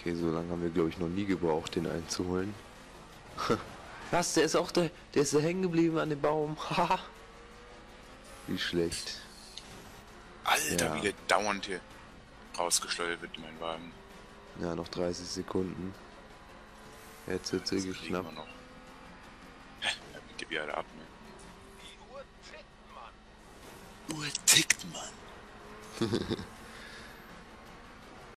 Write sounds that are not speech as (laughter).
Okay, so lange haben wir glaube ich noch nie gebraucht, den einzuholen. (laughs) Was, der ist auch der, der ist da hängen geblieben an dem Baum. Haha. (laughs) Wie schlecht. Alter, Ja. wie der dauernd hier rausgesteuert wird mein Wagen. Ja, noch 30 Sekunden. Jetzt wird's wirklich knapp. wir noch. Ja, gib ja ab, ne? Die Uhr tickt, Mann. Uhr tickt, Mann. (laughs)